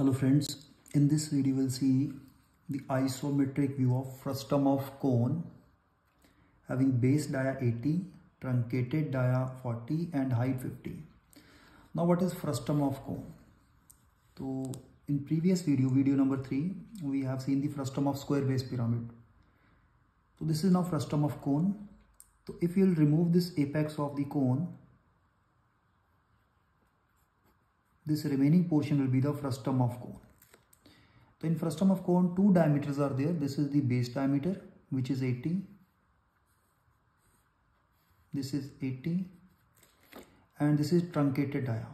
Hello friends, in this video we'll see the isometric view of frustum of cone having base dia 80, truncated dia 40 and height 50. Now what is frustum of cone? So in previous video, video number 3, we have seen the frustum of square base pyramid. So this is now frustum of cone. So if you'll remove this apex of the cone, this remaining portion will be the frustum of cone. So in frustum of cone, two diameters are there. This is the base diameter, which is 80. This is 80. And this is truncated dia.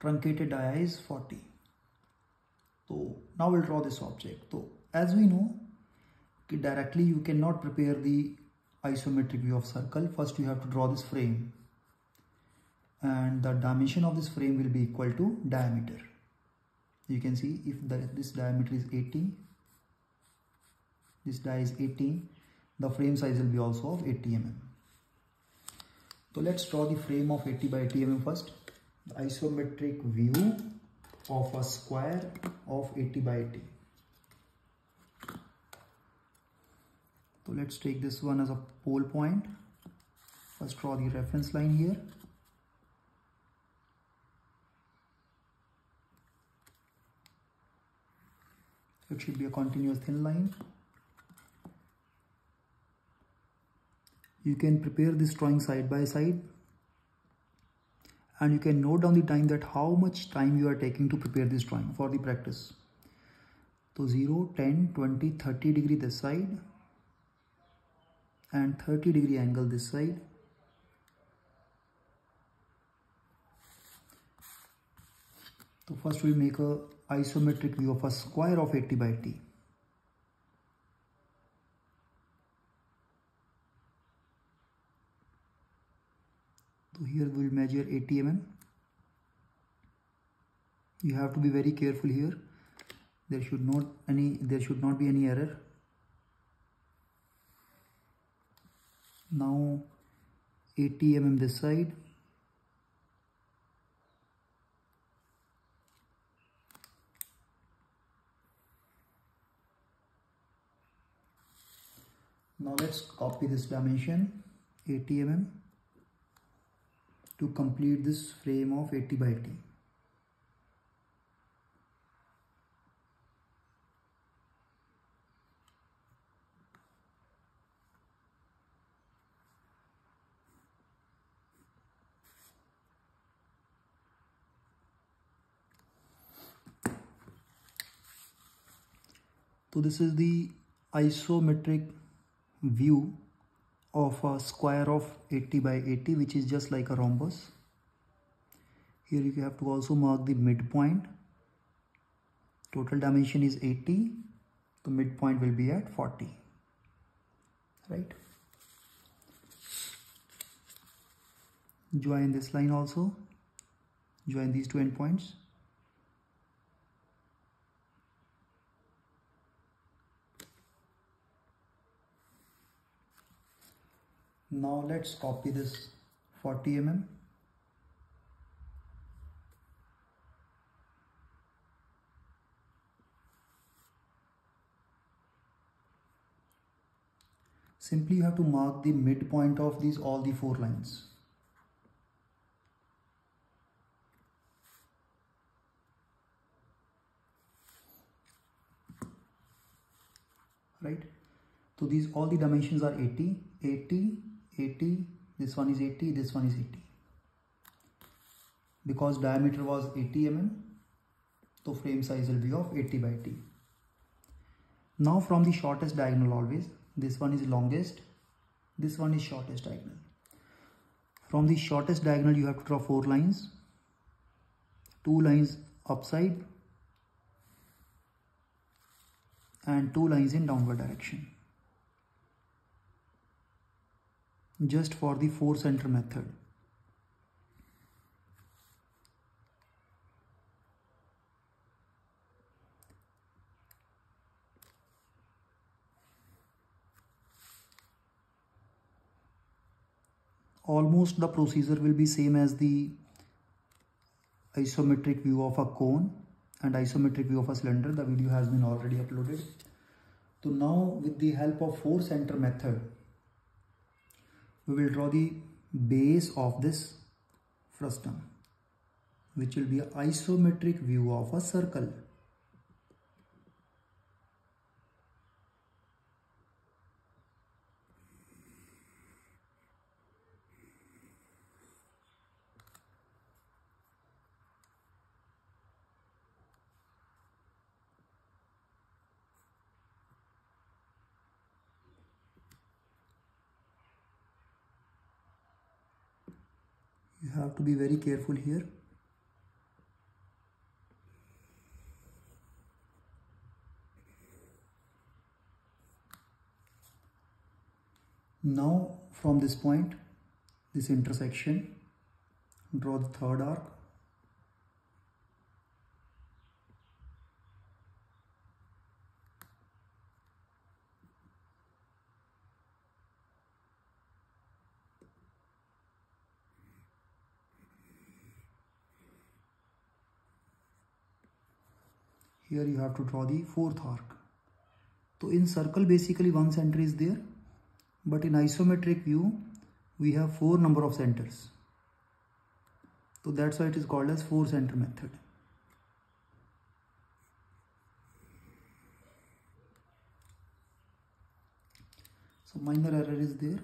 Truncated dia is 40. So now we'll draw this object. So as we know, directly you cannot prepare the isometric view of circle. First you have to draw this frame and the dimension of this frame will be equal to diameter. You can see if the, this diameter is 80, this dia is 80, the frame size will be also of 80 mm. So let's draw the frame of 80 by 80 mm first. The isometric view of a square of 80 by 80. So let's take this one as a pole point. First draw the reference line here. It should be a continuous thin line. You can prepare this drawing side by side. And you can note down the time that how much time you are taking to prepare this drawing for the practice. So 0 10 20 30 degree this side and 30 degree angle this side. So first we make a isometric view of a square of 80 by t. So here we'll measure 80 mm. You have to be very careful here. There should not any there should not be any error. Now 80 mm this side now let's copy this dimension 80 mm to complete this frame of 80 by 80 so this is the isometric view of a square of 80 by 80 which is just like a rhombus. Here you have to also mark the midpoint total dimension is 80 the midpoint will be at 40 right? Join this line also. Join these two endpoints now let's copy this 40 mm simply you have to mark the midpoint of these all the four lines. Right? So these all the dimensions are 80 80 80 this one is 80 this one is 80 because diameter was 80 mm so frame size will be of 80 by 80 now from the shortest diagonal always this one is longest this one is shortest diagonal. From the shortest diagonal you have to draw four lines two lines upside and two lines in downward direction just for the four center method. Almost the procedure will be same as the isometric view of a cone and isometric view of a cylinder the video has been already uploaded so now with the help of four center method we will draw the base of this frustum which will be an isometric view of a circle you have to be very careful here. Now from this point this intersection draw the third arc here you have to draw the fourth arc. So in circle basically one center is there. But in isometric view we have four number of centers. So that's why it is called as four center method. So minor error is there.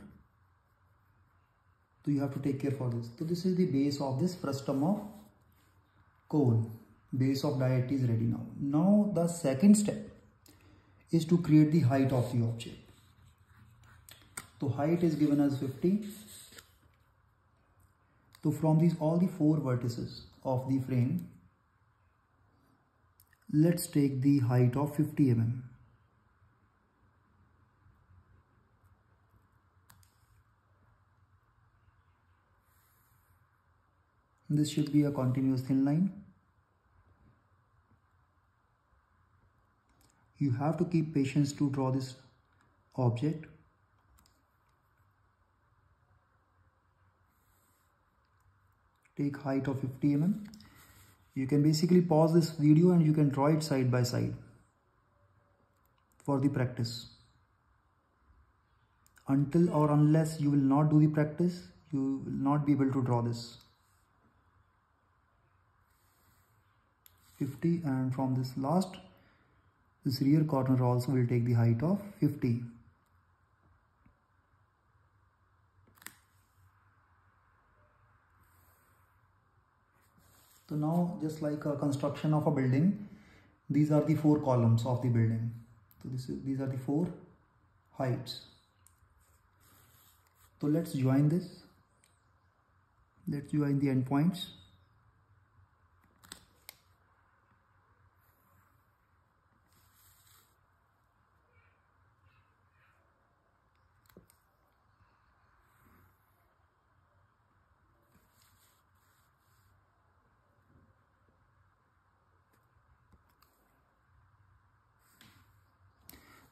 So you have to take care for this. So this is the base of this frustum of cone base of diet is ready now. Now the second step is to create the height of the object. So height is given as 50. So from these all the four vertices of the frame, let's take the height of 50 mm. This should be a continuous thin line. You have to keep patience to draw this object. Take height of 50 mm. You can basically pause this video and you can draw it side by side for the practice. Until or unless you will not do the practice you will not be able to draw this. 50 and from this last this rear corner also will take the height of 50. So now just like a construction of a building, these are the four columns of the building. So this is, these are the four heights. So let's join this. Let's join the endpoints.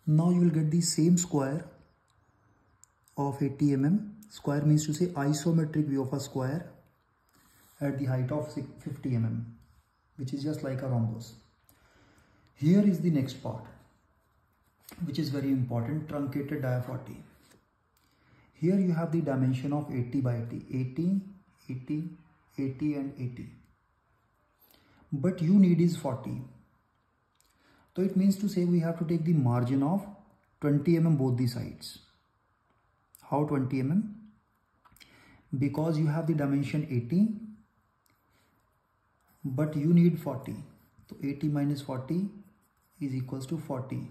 Now you will get the same square of 80 mm square means to say isometric view of a square at the height of 50 mm which is just like a rhombus. Here is the next part which is very important truncated dia 40 here you have the dimension of 80 by 80 80 80 80 and 80 but you need is 40 so it means to say we have to take the margin of 20 mm both the sides. How 20 mm? Because you have the dimension 80 but you need 40. So 80 minus 40 is equals to 40.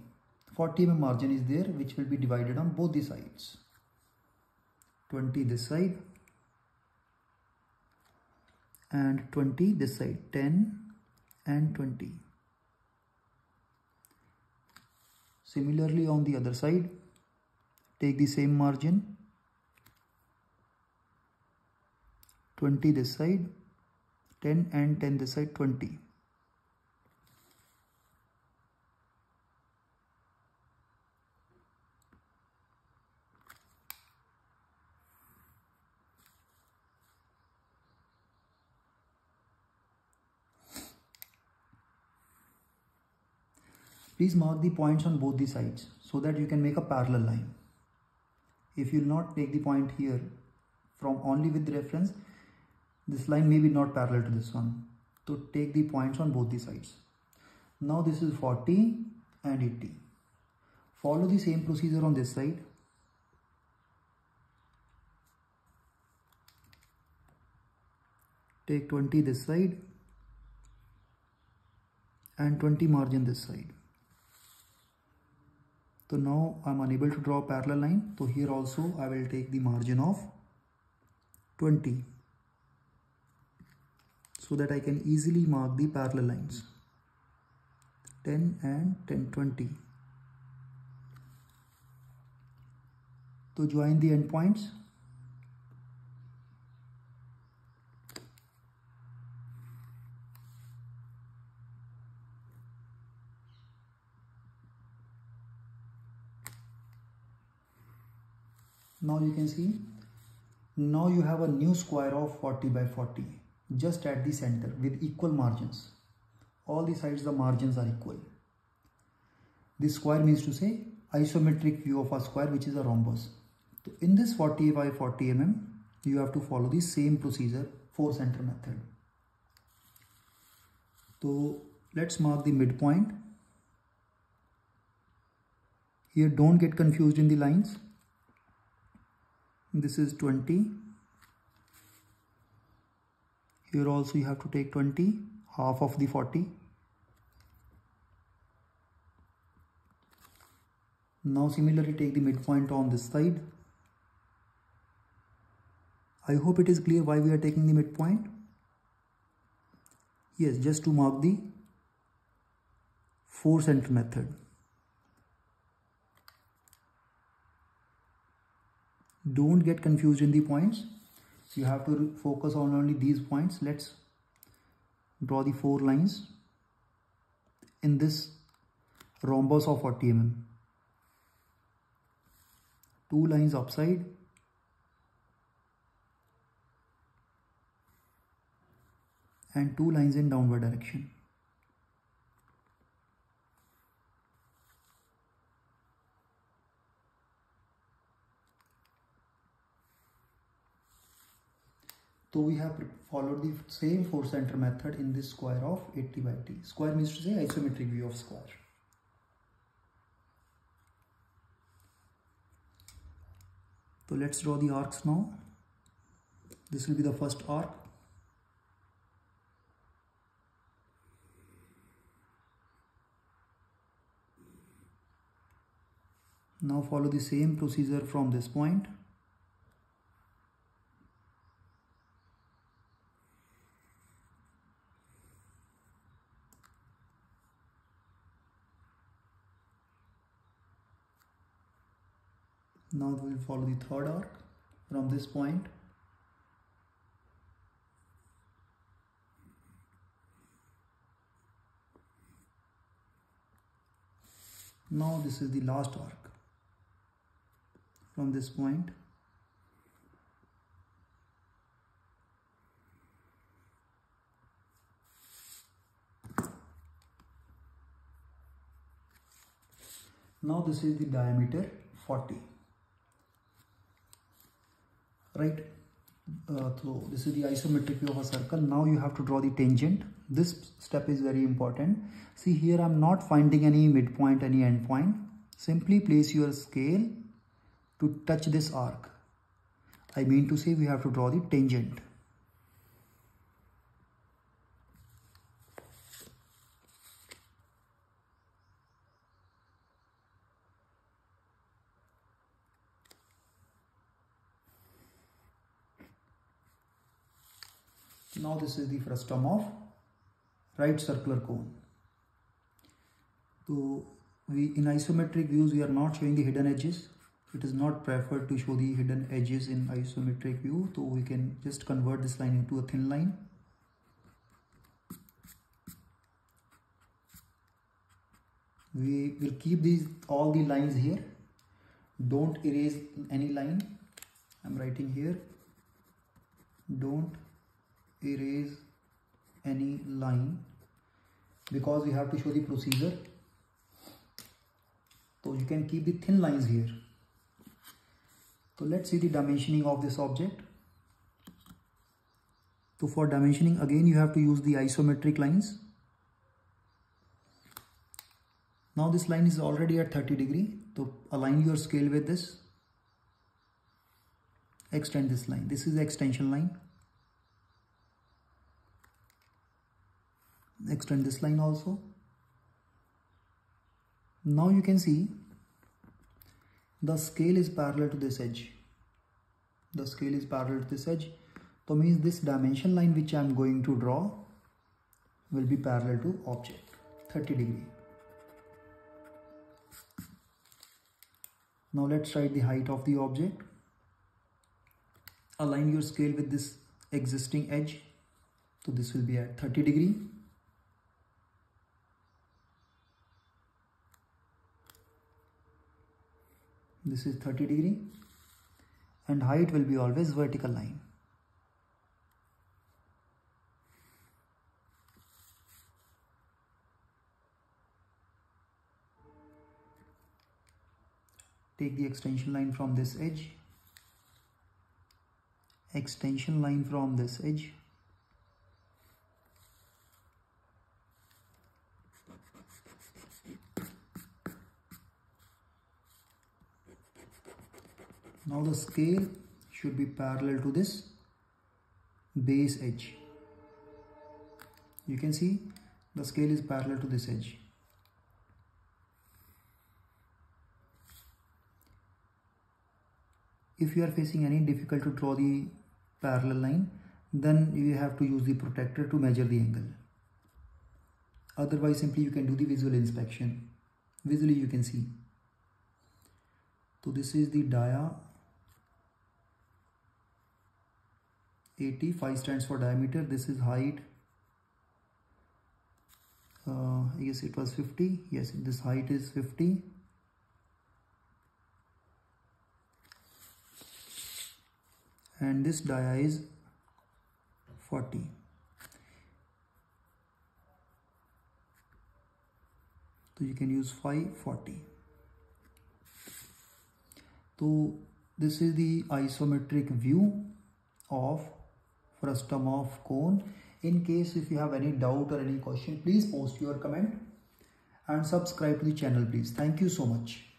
40 mm margin is there which will be divided on both the sides. 20 this side and 20 this side 10 and 20 Similarly on the other side, take the same margin, 20 this side, 10 and 10 this side, 20. Please mark the points on both the sides so that you can make a parallel line. If you will not take the point here from only with reference this line may be not parallel to this one. So take the points on both the sides. Now this is 40 and 80 follow the same procedure on this side. Take 20 this side and 20 margin this side so now I'm unable to draw a parallel line. So here also I will take the margin of 20 so that I can easily mark the parallel lines. 10 and 10 20 to join the endpoints now you can see. Now you have a new square of 40 by 40 just at the center with equal margins. All the sides the margins are equal. This square means to say isometric view of a square which is a rhombus. So in this 40 by 40 mm you have to follow the same procedure four center method. So let's mark the midpoint. Here don't get confused in the lines this is 20 here also you have to take 20 half of the 40 now similarly take the midpoint on this side. I hope it is clear why we are taking the midpoint. Yes just to mark the 4 center method don't get confused in the points. So you have to focus on only these points. Let's draw the four lines in this rhombus of 40 mm two lines upside. And two lines in downward direction So we have followed the same four center method in this square of 80 by t. Square means to say isometric view of square. So let's draw the arcs now. This will be the first arc. Now follow the same procedure from this point. Now we will follow the third arc from this point. Now this is the last arc from this point. Now this is the diameter 40 right? Uh, so this is the isometric view of a circle. Now you have to draw the tangent. This step is very important. See here i'm not finding any midpoint any endpoint. Simply place your scale to touch this arc. I mean to say we have to draw the tangent Now this is the frustum of right circular cone. So we in isometric views we are not showing the hidden edges. It is not preferred to show the hidden edges in isometric view. So we can just convert this line into a thin line. We will keep these all the lines here. Don't erase any line. I'm writing here. Don't erase any line because we have to show the procedure. So you can keep the thin lines here. So let's see the dimensioning of this object. So for dimensioning again you have to use the isometric lines. Now this line is already at 30 degree. So align your scale with this. Extend this line. This is the extension line extend this line also. Now you can see the scale is parallel to this edge. The scale is parallel to this edge. So means this dimension line which I am going to draw will be parallel to object 30 degree. Now let's write the height of the object. Align your scale with this existing edge. So this will be at 30 degree this is 30 degree. And height will be always vertical line. Take the extension line from this edge. Extension line from this edge now the scale should be parallel to this base edge. You can see the scale is parallel to this edge. If you are facing any difficult to draw the parallel line then you have to use the protractor to measure the angle. Otherwise simply you can do the visual inspection. Visually you can see. So this is the dia 80 5 stands for diameter. This is height. Uh, guess it was 50 yes this height is 50 and this dia is 40 so you can use 540 so this is the isometric view of frustum of cone. In case if you have any doubt or any question please post your comment and subscribe to the channel please. Thank you so much